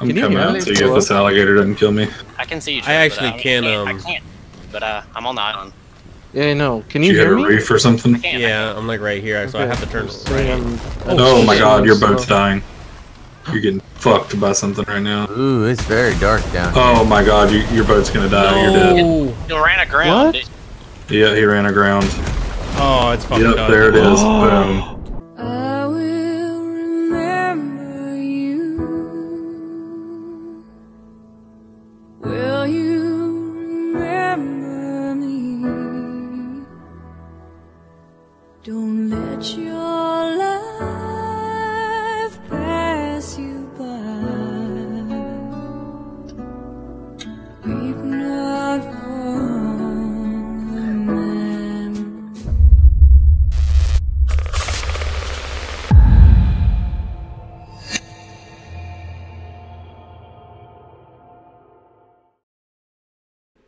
I'm Can coming hear out me? to you if this alligator doesn't kill me. I can see you. I actually but, uh, can, I um, I can't. But uh, I'm on the island. Yeah, I know. Can Did you you hit hear a me? reef or something? I can't. Yeah, I'm like right here, so I have to turn So, right. um, Oh my god, your so- boat's dying. You're getting fucked by something right now. Ooh, it's very dark down here. Oh my god, you, your boat's gonna die. You're dead. You ran aground. What? Yeah, he ran aground. Oh, it's fucking Yep, done. there it is. Boom. Your life.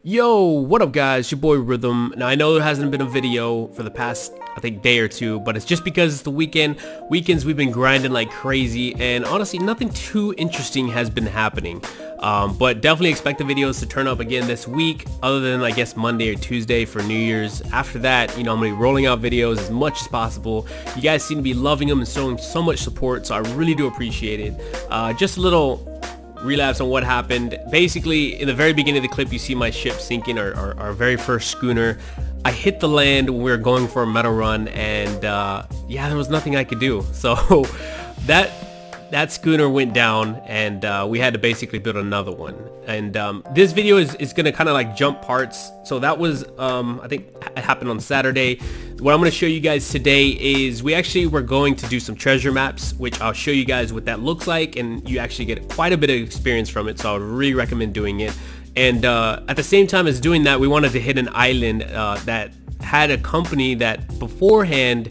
Yo, what up guys, your boy Rythmn. Now I know there hasn't been a video for the past, I think, day or two, but it's just because it's the weekend. Weekends we've been grinding like crazy, and honestly, nothing too interesting has been happening. Um, but definitely expect the videos to turn up again this week, other than I guess Monday or Tuesday for New Year's. After that, you know, I'm gonna be rolling out videos as much as possible. You guys seem to be loving them and showing so much support, so I really do appreciate it. Uh, just a little relapse on what happened. Basically, in the very beginning of the clip, you see my ship sinking, our, our, our very first schooner. I hit the land when we were going for a metal run, and uh, yeah, there was nothing I could do. So that that schooner went down, and uh, we had to basically build another one. And um, this video is, is gonna kind of like jump parts. So that was, um, I think, it happened on Saturday. What I'm to show you guys today is we actually were going to do some treasure maps, which I'll show you guys what that looks like, and you actually get quite a bit of experience from it, so I would really recommend doing it. And uh, at the same time as doing that, we wanted to hit an island uh, that had a company that beforehand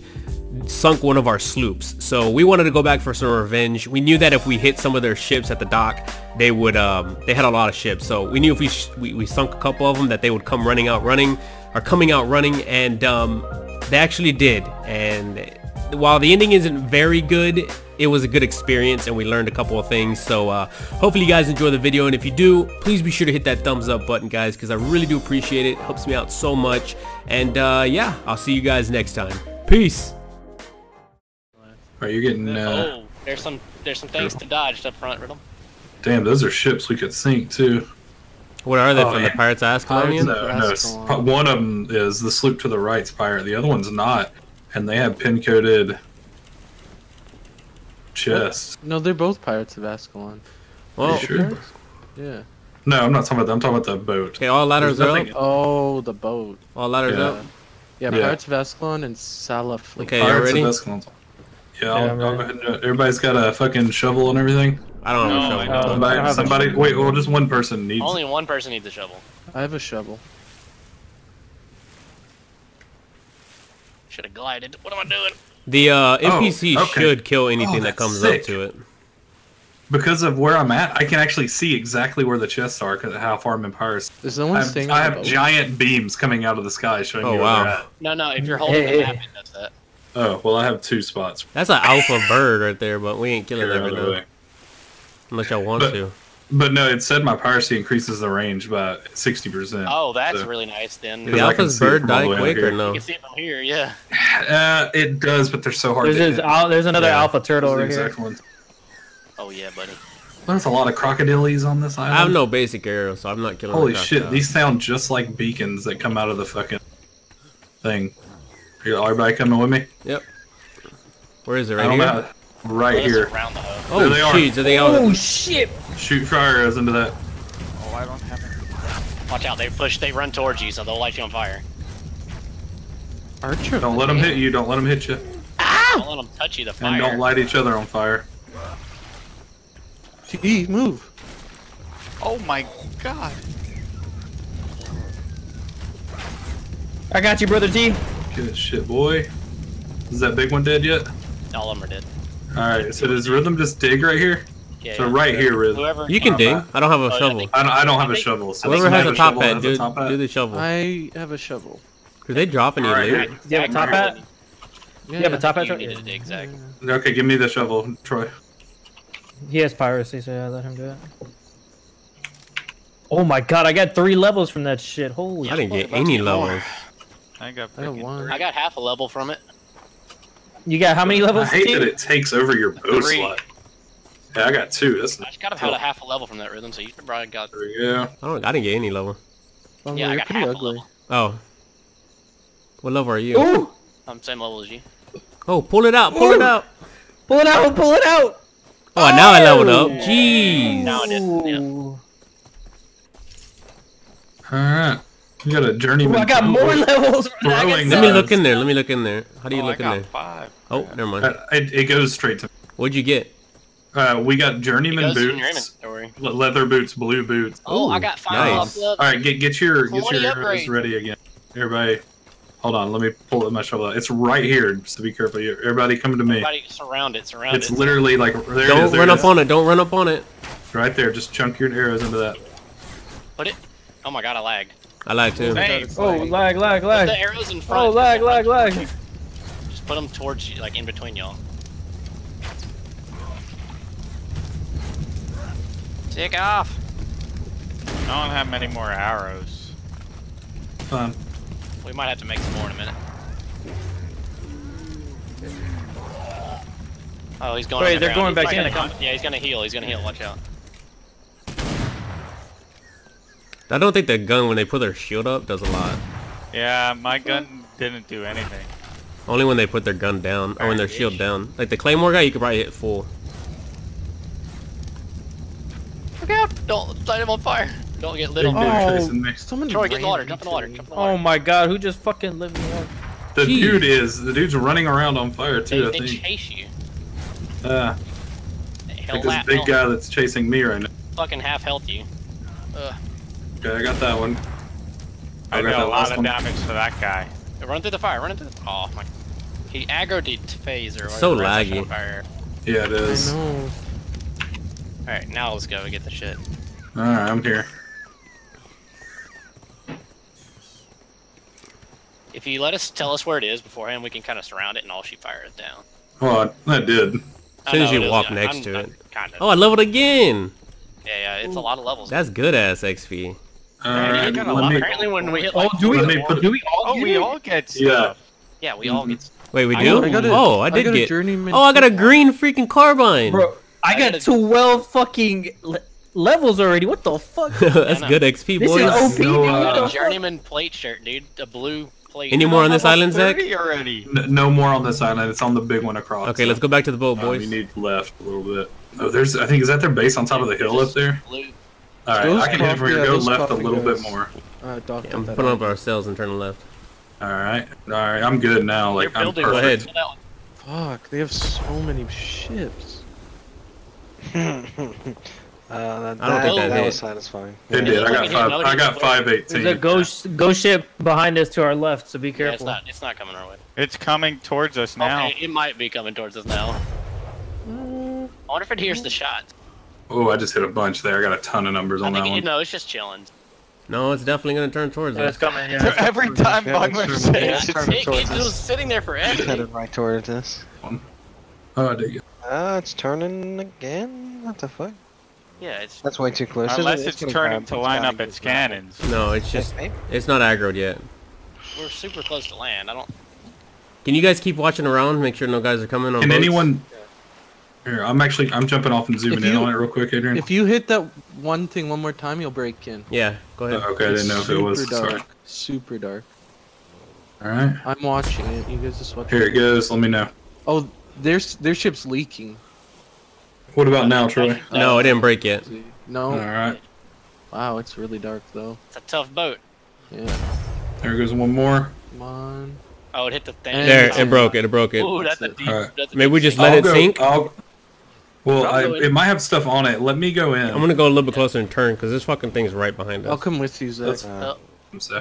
sunk one of our sloops. So we wanted to go back for some revenge. We knew that if we hit some of their ships at the dock, they would, um, they had a lot of ships. So we knew if we, we, we sunk a couple of them that they would come running out running, or coming out running, and um, they actually did. And while the ending isn't very good, it was a good experience and we learned a couple of things. So uh, hopefully you guys enjoy the video. And if you do, please be sure to hit that thumbs up button, guys, because I really do appreciate it. It helps me out so much. And uh, yeah, I'll see you guys next time. Peace. Alright, you're getting, uh, oh, there's some there's some things to dodge up front, Riddle. damn, those are ships we could sink too. What are they Oh, from the. Pirates of Ascalon? No, no, one of them is the sloop to the right's pirate, the other one's not. And they have pin-coded chests. No, they're both Pirates of Ascalon. Well, You sure? Yeah. No, I'm not talking about that. I'm talking about the boat. okay, all ladders There's are nothing- up. Oh, the boat. All ladders Yeah. up. Yeah, Yeah. Pirates of Ascalon and Salaf. Okay, you Pirates ready? of Ascalon. Yeah, I'll, Yeah, I'll I'm go ahead and do it. Everybody's got a fucking shovel and everything. I don't No, know. I don't. I Somebody, have a somebody shovel. wait, well, just one person needs. Only one person needs a shovel. I have a shovel. Should have glided. What am I doing? The uh, NPC Oh, okay. should kill anything that comes sick. up to it. Because of where I'm at, I can actually see exactly where the chests are because of how far I'm in Paris. Is no I one have, staying I have giant beams coming out of the sky showing Oh, you where wow. they're at. No, no. If you're holding Hey, the hey. map, it does that. Oh, well, I have two spots. That's an alpha bird right there, but we ain't killing Here, that right now. Unless y'all want But- to. But no, it said my piracy increases the range by 60%. Oh, that's So- really nice then. The I alpha's bird die the way up quick or here. You can see it from here, yeah. Uh, it does, but they're so hard There's, to this al- there's another Yeah. alpha turtle Those over the here. exact ones. Oh yeah, buddy. There's a lot of crocodilies on this island. I have no basic arrows, so I'm not killing Holy the shit, these sound just like beacons that come out of the fucking thing. Here, everybody coming with me? Yep. Where is it? I Right don't here? know. Right Let us here. Around the hub. Oh, There they are. Are they Oh out? shit! Shoot fire arrows into that. Oh, I don't have it. Watch out. They push. They run towards you, so they'll light you on fire. Archer. Don't let them hit you. Don't let them hit you. Ah! Don't let them touch you. The fire. And don't light each other on fire. T, move. Oh my god. I got you, brother T. Good shit, boy. Is that big one dead yet? All of them are dead. Alright, so does Rythmn just dig right here? Yeah. So yeah. right here, Rythmn. Whoever. You can dig. I don't have a Oh, yeah, I shovel. think- I don't, I don't have I a shovel. So Whoever has a top shovel hat, has do, a top hat? do the shovel. I have a shovel. Cause they drop any Alright, loot. Do you have a top hat? Yeah. You have a top hat? You Troy? need to dig, Zach. Okay, give me the shovel, Troy. He has piracy, so yeah, let him do it. Oh my god, I got three levels from that shit. Holy I didn't get any levels. I got I got freaking one. I got half a level from it. You got how many levels? I hate T? that it takes over your bow Three. slot. Yeah, I got two. That's I just got about a half a level from that rhythm, so you probably got. yeah. I don't. I didn't get any level. Oh, Yeah, I you're got pretty half a level. Oh. What level are you? Ooh! I'm same level as you. Oh, pull it out. Pull it out. Pull it out! Pull it out! Oh, now I leveled up. Oh. Jeez. Now it is. Yeah. Ooh. All right. You got a journeyman. Ooh, I got more levels. from that. I got Throwing Let me look in there. Let me look in there. How do you oh, look I in got there? five. Oh, never mind. Uh, it, it goes straight to. What'd you get? Uh, we got journeyman goes in your boots, le- leather boots, blue boots. Oh, I got five nice. All right, get get your get your arrows ready again. Everybody, hold on. Let me pull up my shovel out. It's right here, so be careful. Everybody, come to me. Everybody surround it, surround It's it. It's literally like there it Don't is, there run it up on it. Don't run up on it. Right there. Just chunk your arrows into that. Put it. Oh my god, I lagged. I like to. Hey, Oh, lag, lag, Put lag. the arrows in oh, front. Oh, lag, lag, lag. Just put them towards you, like in between y'all. Take off. I don't have many more arrows. Fine. We might have to make some more in a minute. Oh, he's going. Wait, the they're ground. going He's back probably in. gonna come- Yeah, he's gonna heal. He's gonna heal. Watch out. I don't think the gun when they put their shield up does a lot. Yeah, my gun didn't do anything. Only when they put their gun down or when their shield down. Like the claymore guy, you could probably hit full. Look out! Don't light him on fire. Don't get lit on fire. Oh. Someone Troy, get in the water. Jump in the water. Jump in the water. Oh my god, who just fucking lit me up? The Jeez. dude is the dude's running around on fire They, too. I they think. chase you. Uh, Hell, like this big hell, guy that's chasing me right now. fucking half health you. Ugh. Okay, I got that one. I I got did a lot of one. damage to that guy. Run through the fire. Run through the. Oh my. He aggroed the phaser. So Red Section laggy. Fire. Yeah, it is. I know. All right, now let's go get the shit. Alright, I'm here. If you let us tell us where it is beforehand, we can kind of surround it and all shoot fire it down. Well, I, I did. As soon as you walk yeah, next I'm- to I'm it. Kind of. Oh, I leveled again. Yeah, yeah, it's a lot of levels. That's good ass XP. All Yeah, right, you got a let lot. me. Apparently, when we hit Oh, do we, Let put- do we all Oh, get we all get Yeah. stuff. yeah, we all get. Wait, we I do? got- I got a- oh, I did got a get. journeyman. Oh, I got a green freaking carbine. Bro, I got gotta- 12 fucking le- levels already. What the fuck? That's good XP, This boys. is OP, No, dude. uh, A journeyman plate shirt, dude. A blue plate. Any more on this island, Zach? already. N- no more on this island. It's on the big one across. Okay, let's go back to the boat, Uh, boys. we need left a little bit. Oh, there's. I think is that their base on top of the hill up there. Blue. All right, I can hit from coffee- here. yeah, Go left a coffee little bit more. Uh, Doc, Yeah, I'm put that putting on. up our sails and turning left. All right, all right. I'm good now. Like You're I'm building. Go perfect. ahead. for that one. Fuck, they have so many ships. Uh, that, I don't think that that, was satisfying. It Yeah. did. I got Like, five. I got you- five There's a ghost ghost ship behind us to our left, so be Yeah, it's careful. not. It's not coming our way. It's coming towards us now. Okay, it might be coming towards us now. I wonder if it hears the shots. Oh, I just hit a bunch there. I got a ton of numbers I on think that it, one. no, it's just chilling. No, it's definitely gonna turn towards us. it's coming. Yeah. Every time Yeah, Bugler it's says Yeah, it's it, turning it, was sitting there forever. Headed right towards us. Oh, I did. Ah, it's turning again? What the fuck? Yeah, it's That's way too close. Unless it? it's turning grab- to it's line up its cannons. No, it's just Maybe. it's not aggroed yet. we're super close to land. I don't. Can you guys keep watching around? Make sure no guys are coming on. Can boats? anyone? Here, I'm actually. I'm jumping off and zooming If in on it real quick, Adrian. If you hit that one thing one more time, you'll break in. Yeah, go ahead. Oh, okay, I didn't know if it was. Super dark. Sorry. Super dark. All right. I'm watching it. You guys just watch Here it goes. Let me know. Oh, their s- their ship's leaking. What about now, Troy? No, it didn't break yet. No. All right. Wow, it's really dark though. It's a tough boat. Yeah. There goes one more. Come on. Oh, it hit the thing. There, it's it broke it. It broke it. Ooh, that's a deep. Alright. That's a Maybe deep we just sea. let I'll it go- sink. I'll, well, I'll I, go in. it might have stuff on it. Let me go in. I'm gonna go a little bit closer and turn because this fucking thing's right behind us. I'll come with you, Zach. That's- Uh, So,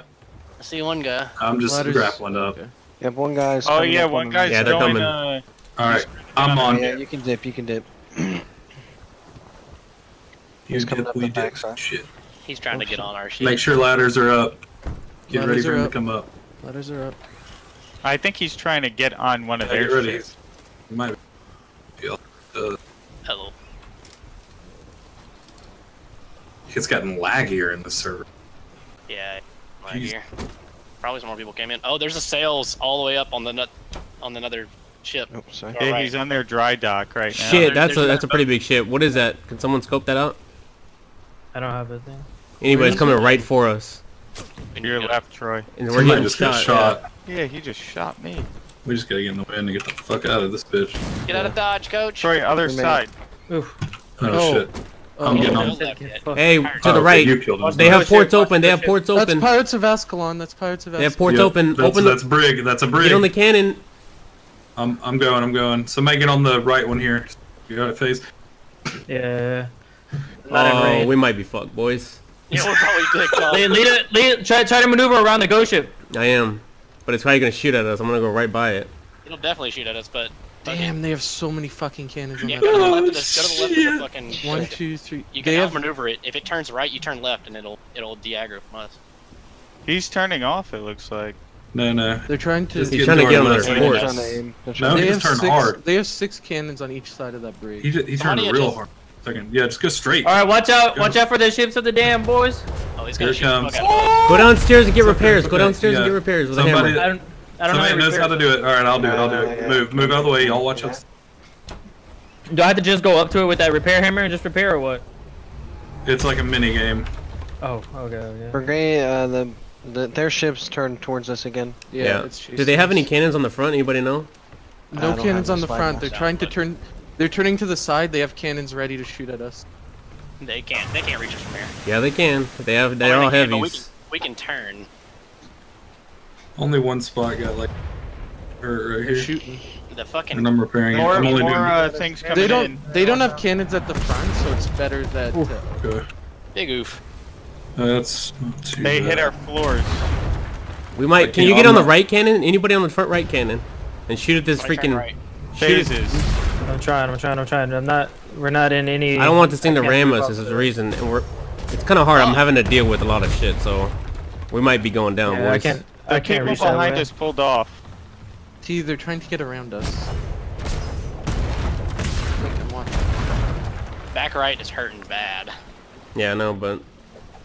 I see one guy. I'm just Ladders- grappling up. okay. Yep, one guy's. Oh yeah, up one on guy's Yeah, they're going. coming. Uh, All right, I'm on. Yeah, you can dip. You can dip. He's coming dip, up we the dip. backside. Shit. He's trying to get on our ship. Make sure ladders are up. Get ready for him up. to come up. Ladders are up. I think he's trying to get on one of Yeah, get their ready. ships. You might. Uh, Hello. It's gotten laggier in the server. Yeah, right Jeez. here. Probably some more people came in. Oh, there's a sails all the way up on the nut on another ship. Oh, sorry. Yeah, right. he's on their dry dock right now. Shit, there- that's a that's a that pretty big ship. What is that? Can someone scope that out? I don't have a thing. Anyways, coming right for us. Can Your left, Troy. And we're Somebody getting just shot. got shot. Yeah, he just shot me. We just gotta get in the wind and get the fuck out of this bitch. Get out of dodge, coach. Troy, other side. Oof. Oh, Oh. shit. Oh, I'm getting on. no. left yet. Fuck. Hey, to Oh, the right. You killed him. They have ports open. They have ship. ports That's open. Pirates of Ascalon. That's Pirates of Ascalon. They have ports Yep, open. That's, Open the. that's brig. That's a brig. Get on the cannon. I'm, I'm going. I'm going. Somebody get on the right one here. You got it, face. Yeah. Oh, we might be fucked, boys. Yeah, we're probably dicked off. Lead, lead it, lead it, try, try to maneuver around the ghost ship. I am, but it's probably gonna shoot at us. I'm gonna go right by it. It'll definitely shoot at us, but Damn, they have so many fucking cannons on yeah, that. go to the left of the, go to the left of the fucking. One, two, three. You they can have. outmaneuver it. If it turns right, you turn left, and it'll it'll de-aggro from us. He's turning off, it looks like. No, no. They're trying to. Just He's trying to get on north their of us. They're trying to aim. They're No, They he have just turned six. hard. They have six cannons on each side of that bridge. He, just, he turned real just- hard. Second. Yeah, just go straight. All right, watch out, watch out for the ships of the dam, boys. Oh, he's Here gonna it shoot comes. fuck out of us. Go downstairs and get It's okay, repairs. Go okay. downstairs and get repairs with Somebody- a hammer. I don't, I don't know how to knows how to do it. All right, I'll do it. I'll do it. yeah. Move, move out of the way. Y'all watch us. Do I have to just go up to it with that repair hammer and just repair or what? It's like a mini game. Oh, okay, okay. Brigade, uh, the, the their ships turn towards us again. Yeah. Yeah. It's Do they have any cannons on the front? Anybody know? No cannons on the the front. They're trying to turn. They're turning to the side. They have cannons ready to shoot at us. They can't. They can't reach us from here. Yeah, they can. They have. They're Oh, all they can, but We heavies. we can turn. Only one spot got like hurt right here. shooting. The fucking. And I'm repairing it. I'm only more doing. uh, things coming They don't. in. They don't have cannons at the front, so it's better that. Uh, Okay. Big oof. That's not too They bad. hit our floors. We might. Like, Can you you get on I'm the right cannon? Anybody on the front right cannon? And shoot at this Somebody turn freaking. right. Shoot. Phases. I'm trying, I'm trying, I'm trying. I'm not. We're not in any. I don't want this thing to ram us. up This is the reason, and we're. It's kind of hard. I'm having to deal with a lot of shit, so we might be going down, Yeah, I can't. The I can't people behind way. us pulled off. See, they're trying to get around us. Make. Back right is hurting bad. Yeah, I know, but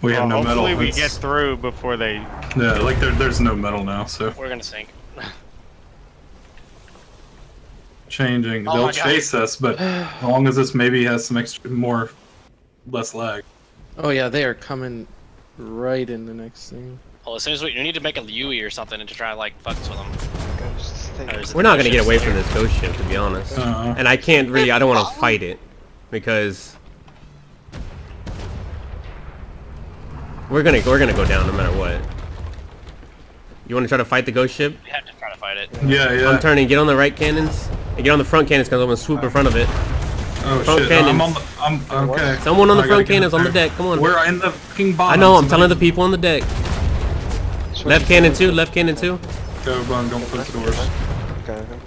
We have Well, no metal. hopefully we It's- get through before they. Yeah, like there, there's no metal now, so We're gonna sink. changing. Oh They'll my God. chase us, but as long as this maybe has some extra more, less lag. Oh yeah, they are coming right in the next thing. Well, as soon as we, we need to make a Yui or something and to try to like fuck with them. Ghost thing. Or is it we're not gonna get away from this ghost ship, to be honest. Uh, And I can't really. I don't want to fight it because we're gonna we're gonna go down no matter what. You want to try to fight the ghost ship? We have to try to fight it. yeah, yeah. I'm turning. Get on the right cannons. And get on the front cannons because I'm gonna swoop in front of it. oh front shit! cannons. I'm on the. I'm okay. Someone on the I front get cannons on the deck. Come on. We're in the fucking bottom. I know. I'm telling the people on the deck. Switch Left cannon the- too. Left cannon too. Go, Bun, don't close the doors. Okay, okay.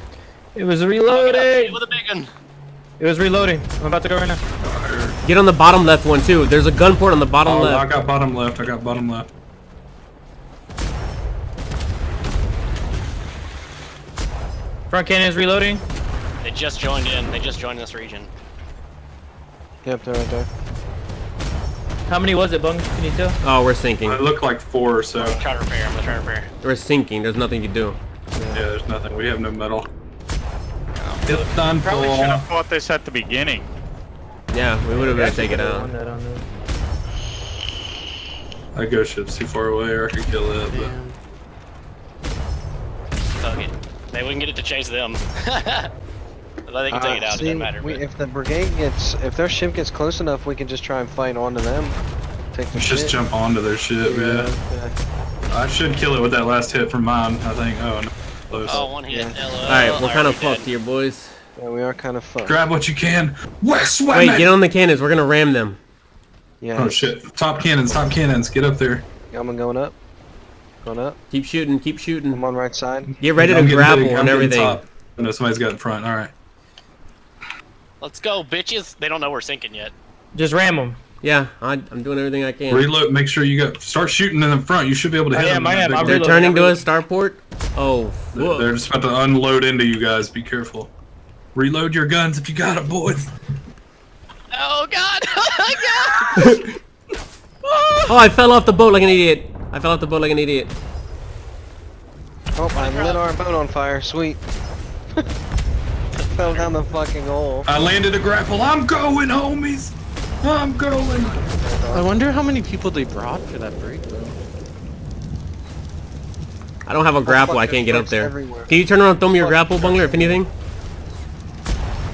It was reloading. with a big one. It was reloading. I'm about to go right now. Get on the bottom left one too. There's a gun port on the bottom Oh, I got bottom left. I got bottom left. Front cannon is reloading. They just joined in. They just joined this region. Yep, they're right there. How many was it, Bung? Can you tell? Oh, we're sinking. It looked like four or so. Try to repair. I'm gonna try to repair. We're sinking. There's nothing to do. Yeah, there's nothing. We have no metal. It's done, Probably should have Paul. fought this at the beginning. Yeah, we would have been to take it out. On that, on that. That ship's too far away, or I could kill it. But Damn. Fuck it. Maybe we can get it to chase them. Although they can take it Uh, out. It see, doesn't matter. we, but- if the brigade gets, if their ship gets close enough, we can just try and fight onto them. Take the just shit. jump onto their ship. Yeah. yeah. I should kill it with that last hit from mine. I think. Oh no. Close. Oh, one hit. Yeah. LOL. All right, we're kind of Already dead. fucked here, boys. Yeah, we are kind of fucked. Grab what you can. West Wait, West. get on the cannons. We're gonna ram them. Yeah, Oh shit! Top cannons, top cannons, get up there. I'm going up. Going up. Keep shooting. Keep I'm shooting. on right side. Get ready I'm to getting grapple big, I'm and getting everything. top. Oh, no, somebody's got in front. All right. Let's go, bitches. They don't know we're sinking yet. Just ram them. Yeah, I, I'm doing everything I can. Reload. Make sure you got. Start shooting in the front. You should be able to Oh, hit yeah, them. mine have- I'm They're turning to reloading. us. Starport. Oh, They're, they're just about to unload into you guys. Be careful. Reload your guns if you got it, boys. Oh God! Oh God! Oh, I fell off the boat like an idiot. I fell off the boat like an idiot. Oh, I lit our boat on fire. Sweet. Fell down the fucking hole. I landed a grapple. I'm going, homies. I'm going. I wonder how many people they brought for that break, though. I don't have a grapple. I can't get up there. everywhere. Can you turn around and throw me your grapple, Bungler, if anything?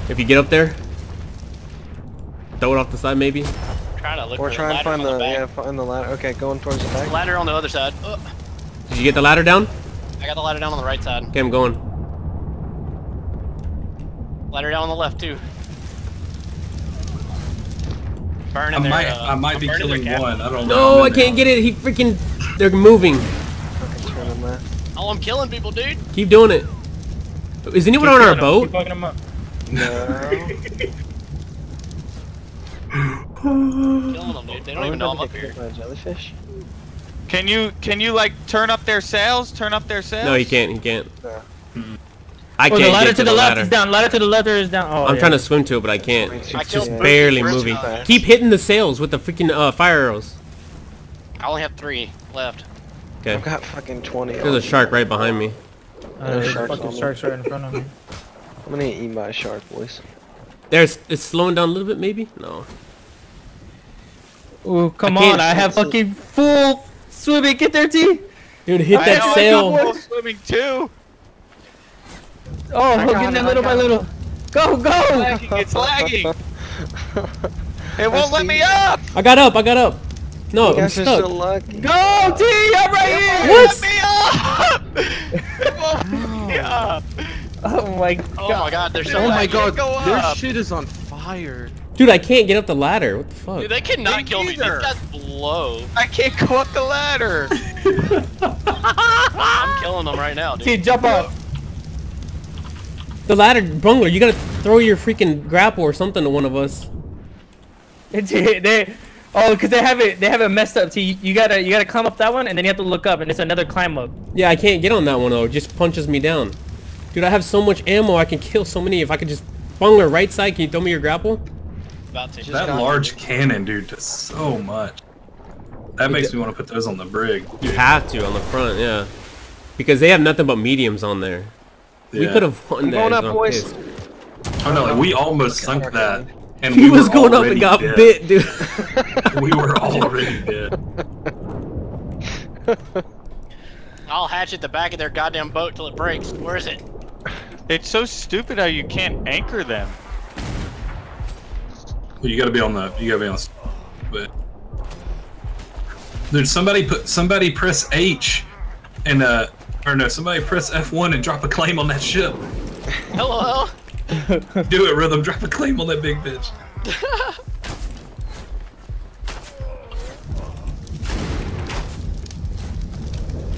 If you get up there? Throw it off the side, maybe? Trying to look Or for try the and find the, the, yeah, find the ladder. Okay, going towards the back. Ladder on the other side. Oh, Did you get the ladder down? I got the ladder down on the right side. Okay, I'm going. Ladder down on the left too. Burning I their, might, uh, I might be killing one. I don't know. No, I can't get it. He freaking... They're moving. Fucking turn on that. Oh, I'm killing people, dude. Keep doing it. Is anyone on our boat? Keep fucking them up. No. Killing them, dude. They don't even know I'm up here. Jellyfish? Can you can you like turn up their sails? Turn up their sails? No, he can't. He can't. Yeah. I Oh, can't the ladder get to the, left ladder. is down. Ladder to the left is down. Oh, I'm yeah. trying to swim to it, but I can't. It's I just Barely Bruce moving. fast. Keep hitting the sails with the freaking uh, fire arrows. I only have three left. Okay. I've got fucking 20. There's a shark right behind me. Uh, there's Sharks fucking me. sharks right in front of me. I'm gonna get eaten by a shark, boys. There's it's slowing down a little bit, maybe. No. Oh come I on! I have fucking full swimming. Get there, T. Dude, hit I that know, I sail. got full swimming too. Oh, I we're getting it, it little by it. little. Go, go! Lagging, it's lagging. It won't let me up. I got up. I got up. No, You I'm guys are so lucky. Go, T! I'm right here. What? Let me up. It won't let me up. Oh my god. Oh my god, they're so Oh my god, go their up. shit is on fire. Dude, I can't get up the ladder. What the fuck? Dude, they cannot Me kill me. These neither. guys blow. I can't go up the ladder. I'm killing them right now, dude. T, jump off. The ladder, Bungler, you gotta throw your freaking grapple or something to one of us. T, they, oh, because they have it, they have it messed up. T, you, you gotta, you gotta climb up that one, and then you have to look up, and it's another climb up. Yeah, I can't get on that one though. It just punches me down. Dude, I have so much ammo. I can kill so many. If I could just Bungler right side, can you throw me your grapple? About to. That large cannon, dude, does so much. That makes me want to put those on the brig. You have to on the front, yeah. Because they have nothing but mediums on there. We could have won I'm that. going up, boys. pissed. Oh no, we almost sunk that, and He we was going up and got dead. bit, dude. we were already dead. I'll hatch at the back of their goddamn boat till it breaks. Where is it? It's so stupid how you can't anchor them. You gotta be on the. You gotta be on. the- But dude, somebody put somebody press H, and uh, or no, somebody press F1 and drop a claim on that ship. Hello. Do it, rhythm. Drop a claim on that big bitch.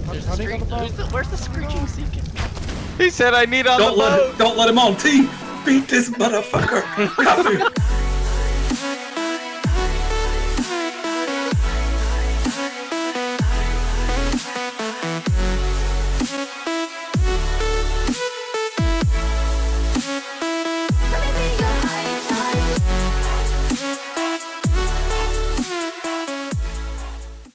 There's the the- Where's the screeching seeking? He said I need on Don't the let boat. him, don't let him on T. Beat this motherfucker. Copy.